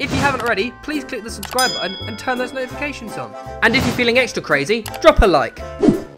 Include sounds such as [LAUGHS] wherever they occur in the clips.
If you haven't already, please click the subscribe button and turn those notifications on. And if you're feeling extra crazy, drop a like.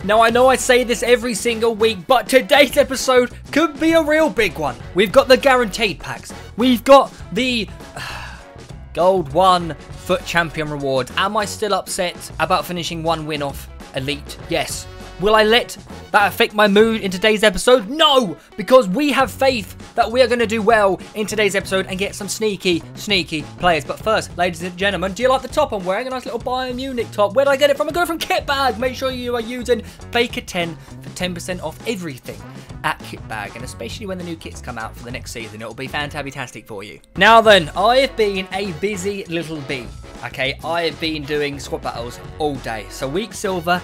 Now, I know I say this every single week, but today's episode could be a real big one. We've got the guaranteed packs. We've got the [SIGHS] gold one FUT champion reward. Am I still upset about finishing one win off elite? Yes. Will I let that affect my mood in today's episode? No, because we have faith that we are going to do well in today's episode and get some sneaky, sneaky players. But first, ladies and gentlemen, do you like the top I'm wearing? A nice little Bayern Munich top. Where did I get it from? I got it from Kitbag. Make sure you are using Baker10 for 10% off everything at Kitbag, and especially when the new kits come out for the next season, it'll be fantastic for you. Now then, I have been a busy little bee. Okay, I have been doing squad battles all day. So week silver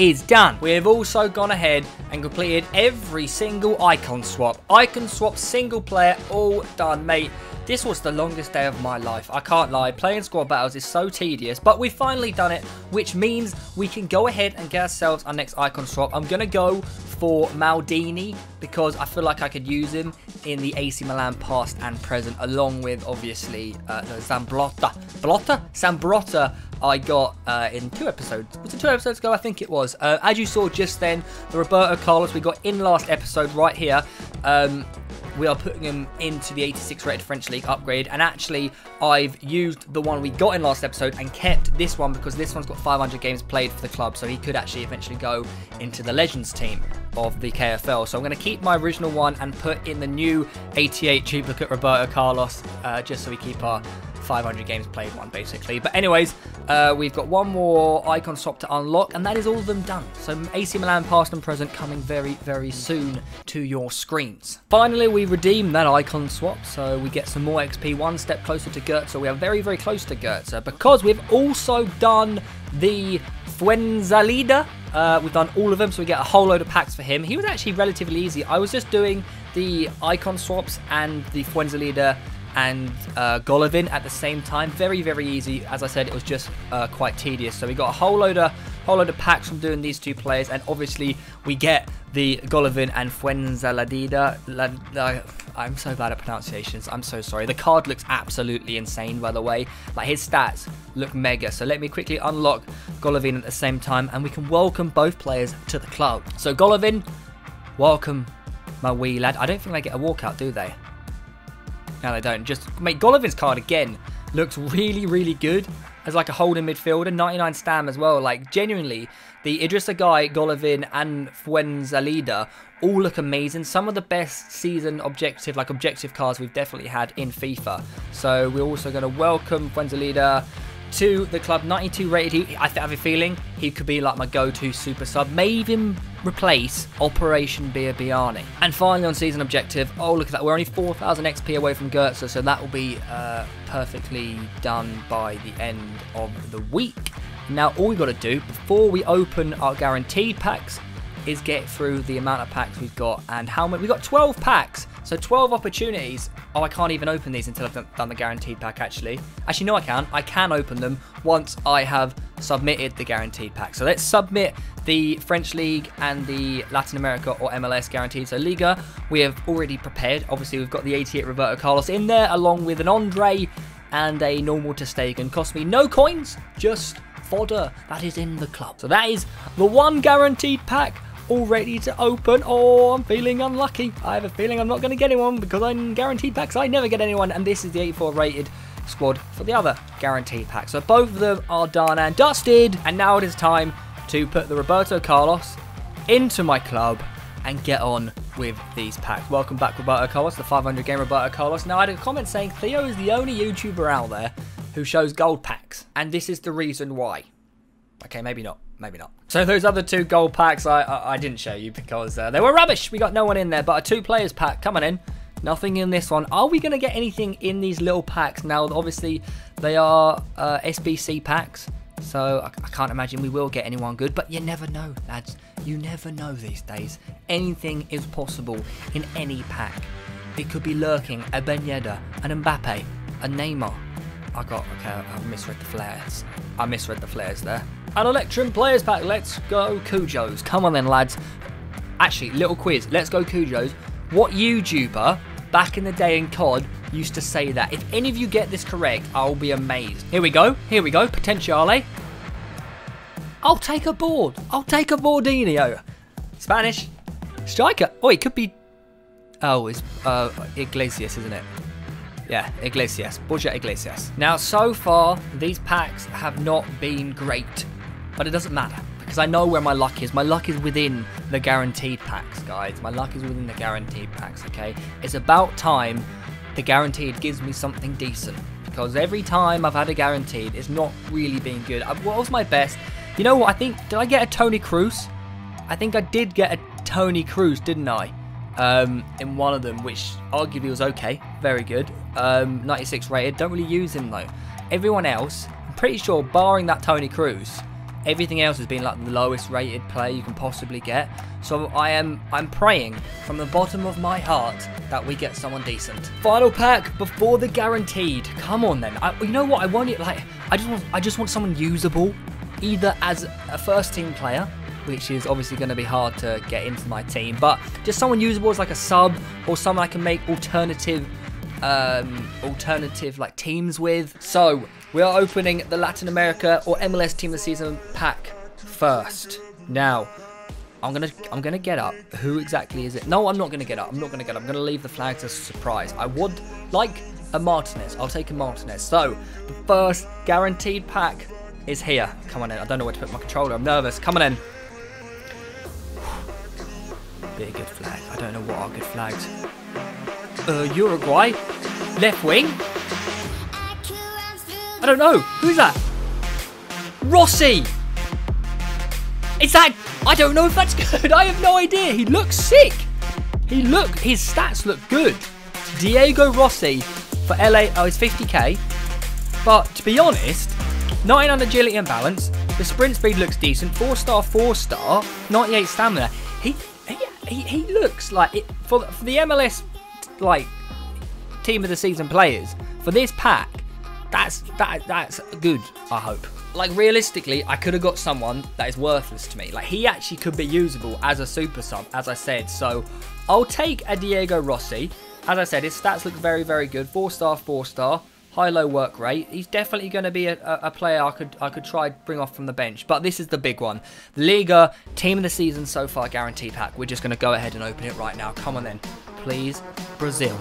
is done. We have also gone ahead and completed every single icon swap. Icon swap single player, all done, mate. This was the longest day of my life. I can't lie. Playing squad battles is so tedious, but we've finally done it, which means we can go ahead and get ourselves our next icon swap. I'm going to go for Maldini because I feel like I could use him in the AC Milan past and present, along with obviously uh, the Zambrotta. Blotta? Zambrotta I got uh, in two episodes. Was it two episodes ago? I think it was. Uh, as you saw just then, the Roberto Carlos we got in last episode right here. Um, we are putting him into the 86 rated French League upgrade. And actually, I've used the one we got in last episode and kept this one because this one's got 500 games played for the club. So he could actually eventually go into the Legends team of the KFL. So I'm going to keep my original one and put in the new 88 duplicate Roberto Carlos uh, just so we keep our 500 games played one, basically. But anyways, uh, we've got one more icon swap to unlock, and that is all of them done. So AC Milan past and present coming very, very soon to your screens. Finally, we redeem that icon swap, so we get some more XP, one step closer to Goetze. We are very, very close to Goetze, because we've also done the Fuenzalida. Uh, we've done all of them, so we get a whole load of packs for him. He was actually relatively easy. I was just doing the icon swaps and the Fuenzalida and uh, Golovin at the same time. Very, very easy. As I said, it was just uh, quite tedious. So we got a whole load of whole load of packs from doing these two players, and obviously we get the Golovin and Fuenzaladida. La, I'm so bad at pronunciations. I'm so sorry. The card looks absolutely insane, by the way. Like his stats look mega. So let me quickly unlock Golovin at the same time, and we can welcome both players to the club. So Golovin, welcome, my wee lad. I don't think they get a walkout, do they? No, they don't. Just make Golovin's card again looks really, really good as like a holding midfielder. 99 stam as well. Like genuinely, the Idrissa Gueye, Golovin, and Fuenzalida all look amazing. Some of the best season objective, like objective cards we've definitely had in FIFA. So we're also going to welcome Fuenzalida to the club. 92 rated. I have a feeling he could be like my go-to super sub. May even replace Operation Biabiany. And finally on season objective, oh look at that, we're only 4,000 XP away from Goetze, so that will be uh, perfectly done by the end of the week. Now all we've got to do before we open our guaranteed packs is get through the amount of packs we've got and how many. We've got 12 packs, so 12 opportunities. Oh, I can't even open these until I've done the guaranteed pack, actually. Actually, no, I can. I can open them once I have submitted the guaranteed pack. So let's submit the French League and the Latin America or MLS guaranteed. So Liga, we have already prepared. Obviously, we've got the 88 Roberto Carlos in there, along with an Andre and a normal ter Stegen. Cost me no coins, just fodder that is in the club. So that is the one guaranteed pack all ready to open. Oh, I'm feeling unlucky. I have a feeling I'm not going to get anyone because I'm guaranteed packs. I never get anyone, and this is the 84 rated squad for the other guaranteed pack. So both of them are done and dusted, and now it is time to put the Roberto Carlos into my club and get on with these packs. Welcome back, Roberto Carlos, the 500 game Roberto Carlos. Now, I had a comment saying Theo is the only YouTuber out there who shows gold packs, and this is the reason why. Okay, maybe not maybe not. So those other two gold packs I I, I didn't show you because uh, they were rubbish. We got no one in there, but a two players pack coming in. Nothing in this one. Are we going to get anything in these little packs? Now, obviously, they are uh, SBC packs, so I, I can't imagine we will get anyone good, but you never know, lads. You never know these days. Anything is possible in any pack. It could be lurking a Ben Yedder, an Mbappe, a Neymar. I got, okay, I misread the flares. I misread the flares there. An Electrum Players Pack. Let's go Cujos. Come on then, lads. Actually, little quiz. Let's go Cujos. What YouTuber back in the day in COD used to say that. If any of you get this correct, I'll be amazed. Here we go. Here we go. Potentiale. I'll take a board. I'll take a Bordinio. Spanish. Striker. Oh, it could be... Oh, it's uh, Iglesias, isn't it? Yeah, Iglesias. Borja Iglesias. Now, so far, these packs have not been great. But it doesn't matter. Because I know where my luck is. My luck is within the guaranteed packs, guys. My luck is within the guaranteed packs, okay? It's about time the guaranteed gives me something decent. Because every time I've had a guaranteed, it's not really been good. What was my best? You know what? I think... Did I get a Toni Kroos? I think I did get a Toni Kroos, didn't I? Um, in one of them, which arguably was okay. Very good. Um, 96 rated. Don't really use him, though. Everyone else, I'm pretty sure, barring that Toni Kroos, everything else has been like the lowest rated player you can possibly get. So I am I'm praying from the bottom of my heart that we get someone decent. Final pack before the guaranteed. Come on then. I, you know what? I want it like I just want I just want someone usable, either as a first team player. Which is obviously going to be hard to get into my team, but just someone usable as like a sub or someone I can make alternative um, alternative like teams with. So we are opening the Latin America or MLS Team of the Season pack first. Now, I'm gonna I'm gonna get up. Who exactly is it? No, I'm not gonna get up. I'm not gonna get up. I'm gonna leave the flags as a surprise. I would like a Martinez. I'll take a Martinez. So the first guaranteed pack is here. Come on in. I don't know where to put my controller. I'm nervous. Come on in. [SIGHS] Be a good flag. I don't know what are good flags. Uh, Uruguay. Left wing. I don't know. Who's that? Rossi. Is that... I don't know if that's [LAUGHS] good. I have no idea. He looks sick. He look... His stats look good. Diego Rossi for LA. Oh, he's 50k. But to be honest, 9 on agility and balance. The sprint speed looks decent. 4 star, 4 star. 98 stamina. He... He, he, looks like it for, for the MLS like team of the season players for this pack that's that that's good, I hope. Like realistically, I could have got someone that is worthless to me. Like he actually could be usable as a super sub, as I said. So I'll take a Diego Rossi. As I said, his stats look very, very good. Four star, four star, high low work rate. He's definitely going to be a, a, player I could I could try bring off from the bench. But this is the big one. Liga team of the season so far guarantee pack. We're just going to go ahead and open it right now. Come on then, please. Brazil,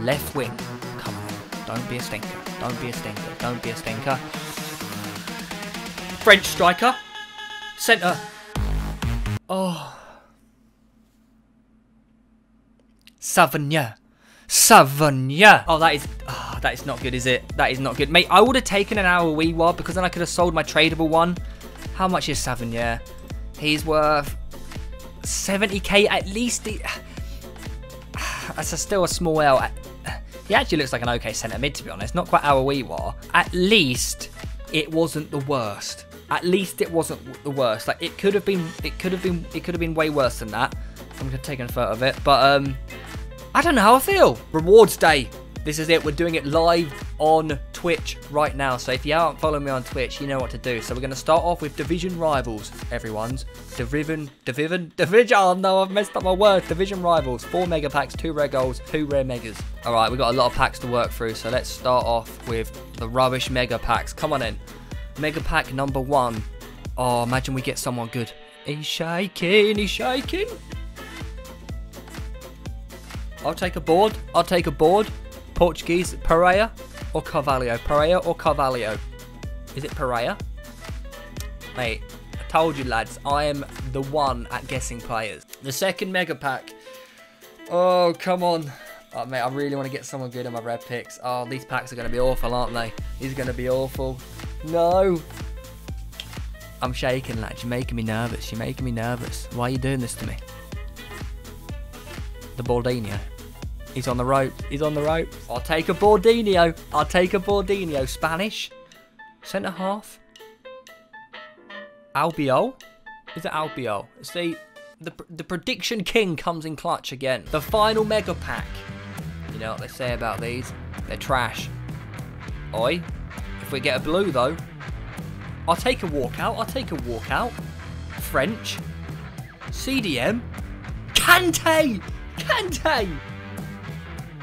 left wing. Come on, don't be a stinker. Don't be a stinker. Don't be a stinker. French striker. Centre. Oh. Savanier. Savanier. Oh, that is... Oh, that is not good, is it? That is not good. Mate, I would have taken an hour wee Aouar because then I could have sold my tradable one. How much is Savanier? He's worth 70k at least. That's a, still a small L. He actually looks like an okay centre mid, to be honest. Not quite Aouar. At least it wasn't the worst. At least it wasn't the worst. Like it could have been. It could have been. It could have been way worse than that. I'm gonna take a photo of it, but um, I don't know how I feel. Rewards day. This is it. We're doing it live on Twitch right now. So if you aren't following me on Twitch, you know what to do. So we're going to start off with Division Rivals, everyone's. Division, Division, Division. Oh no, I've messed up my words. Division Rivals. Four mega packs, two rare goals, two rare megas. All right, we've got a lot of packs to work through. So let's start off with the rubbish mega packs. Come on in. Mega pack number one. Oh, imagine we get someone good. He's shaking, he's shaking. I'll take a board. I'll take a board. Portuguese, Pereira or Carvalho? Pereira or Carvalho? Is it Pereira? Mate, I told you lads, I am the one at guessing players. The second mega pack. Oh, come on. Oh, mate, I really want to get someone good in my red picks. Oh, these packs are going to be awful, aren't they? These are going to be awful. No. I'm shaking, lads. You're making me nervous. You're making me nervous. Why are you doing this to me? The Baldinho. Eh? He's on the rope. He's on the rope. I'll take a Bordinio. I'll take a Bordinio. Spanish. Centre half. Albiol. Is it Albiol? See, the, the prediction king comes in clutch again. The final mega pack. You know what they say about these? They're trash. Oi. If we get a blue, though, I'll take a walkout. I'll take a walkout. French. CDM. Kante! Kante!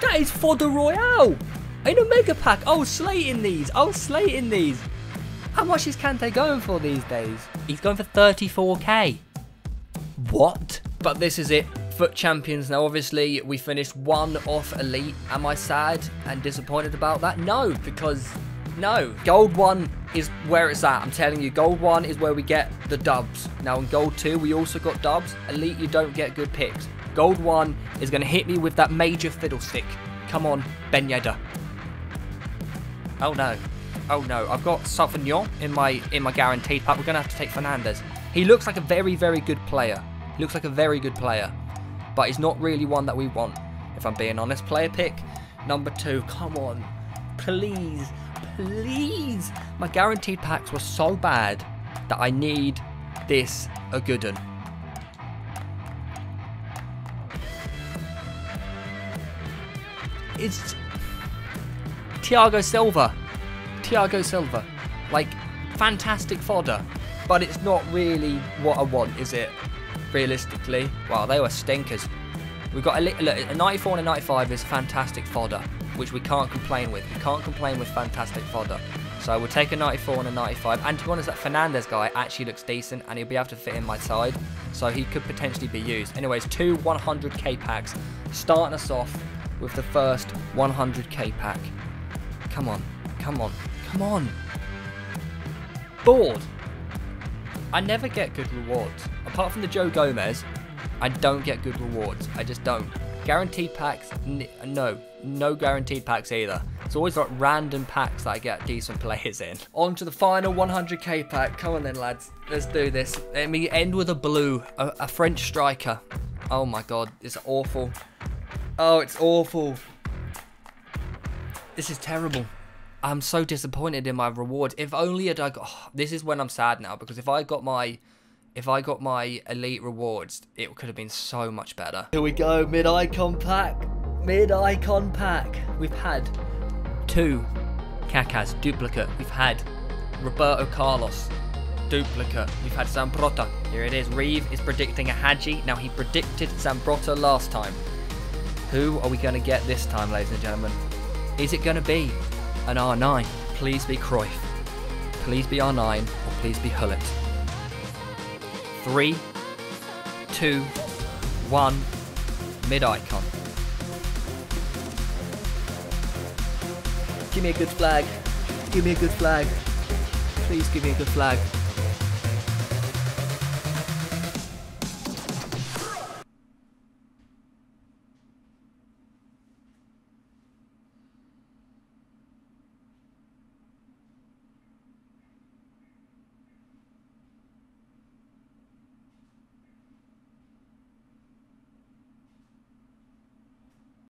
That is fodder royale. In a mega pack. Oh, slating these. Oh, slating these. How much is Kante going for these days? He's going for 34k. What? But this is it. FUT champions. Now, obviously, we finished one off elite. Am I sad and disappointed about that? No, because no. Gold one is where it's at. I'm telling you, gold one is where we get the dubs. Now, in gold two, we also got dubs. Elite, you don't get good picks. Gold one is going to hit me with that major fiddlestick. Come on, Ben Yedder. Oh no. Oh no, I've got Savanier in my in my guaranteed pack. We're going to have to take Fernandez. He looks like a very, very good player. He looks like a very good player. But he's not really one that we want, if I'm being honest. Player pick number two. Come on. Please. Please. My guaranteed packs were so bad that I need this a good one. It's Thiago Silva. Thiago Silva. Like, fantastic fodder. But it's not really what I want, is it? Realistically. Wow, they were stinkers. We've got a, look, a 94 and a 95 is fantastic fodder, which we can't complain with. We can't complain with fantastic fodder. So we'll take a 94 and a 95. And to be honest, that Fernandez guy actually looks decent and he'll be able to fit in my side. So he could potentially be used. Anyways, two 100k packs. Starting us off with the first 100k pack. Come on, come on, come on. Bored. I never get good rewards. Apart from the Joe Gomez, I don't get good rewards. I just don't. Guaranteed packs, no. No guaranteed packs either. It's always like random packs that I get decent [LAUGHS] players in. On to the final 100k pack. Come on then, lads. Let's do this. Let me end with a blue, a, a French striker. Oh my god, it's awful. Oh, it's awful. This is terrible. I'm so disappointed in my rewards. If only had I got... Oh, this is when I'm sad now, because if I got my... If I got my elite rewards, it could have been so much better. Here we go, mid-icon pack. Mid-icon pack. We've had two Kakas, duplicate. We've had Roberto Carlos, duplicate. We've had Zambrotta. Here it is. Reeve is predicting a Hagi. Now, he predicted Zambrotta last time. Who are we going to get this time, ladies and gentlemen? Is it going to be an R9? Please be Cruyff. Please be R9, or please be Gullit. Three, two, one, mid icon. Give me a good flag. Give me a good flag. Please give me a good flag.